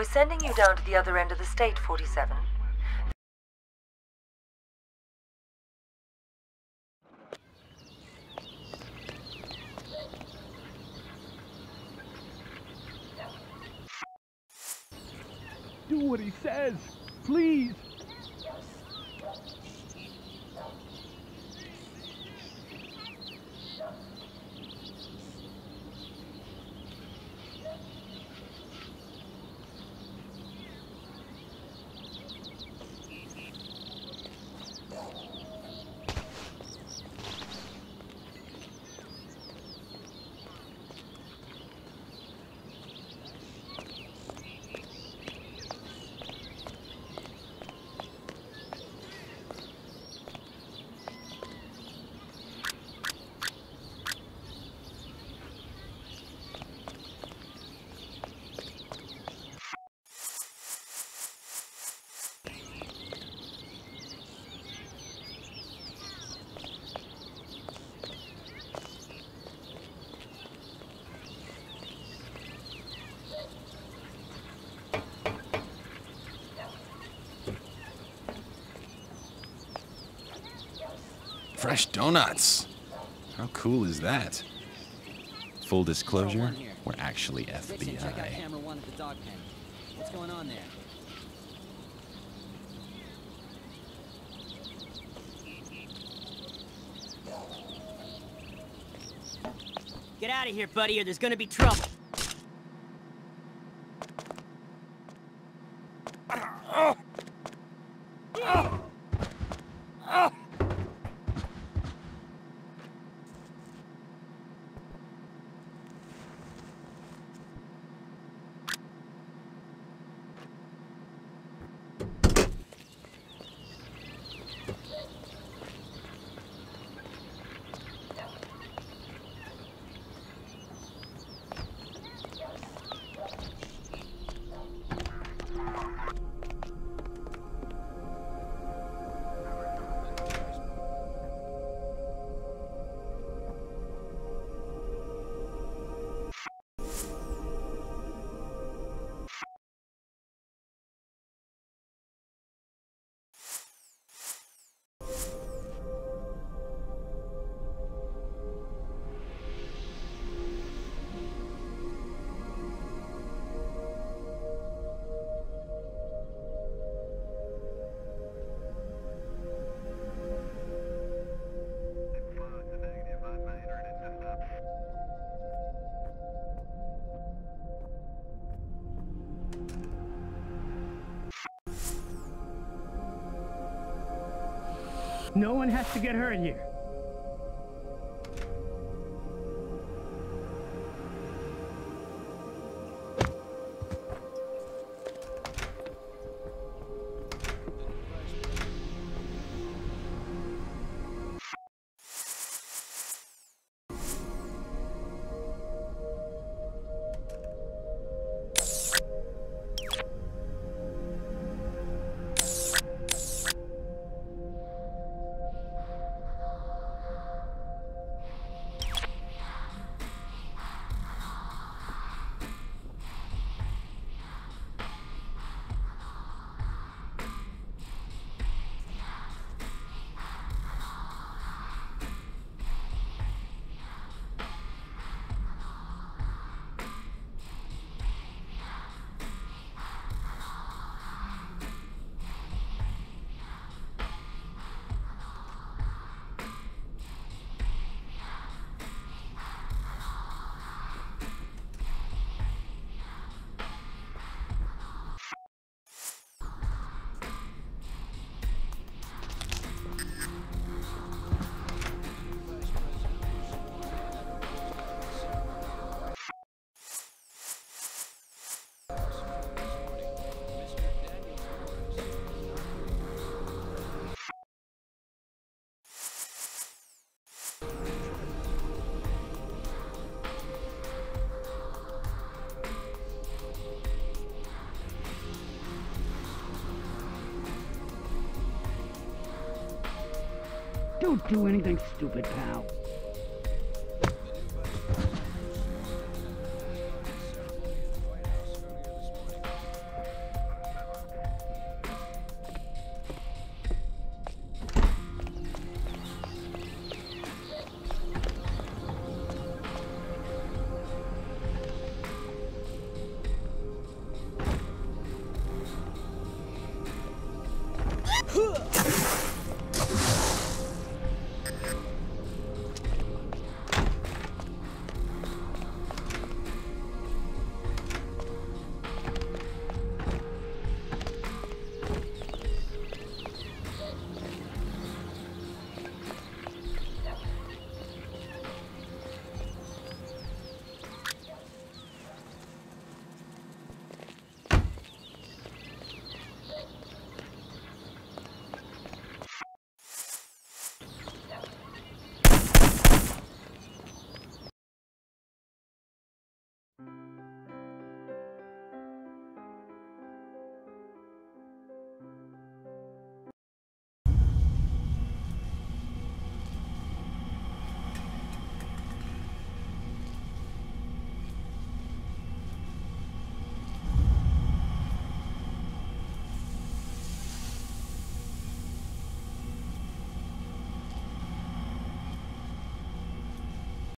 We're sending you down to the other end of the state, 47. Do what he says. Please. Fresh donuts. How cool is that? Full disclosure, we're actually Dixon, check out FBI. camera one at the dog pen. What's going on there? Get out of here, buddy, or there's gonna be trouble. No one has to get hurt here. Don't do anything stupid, pal.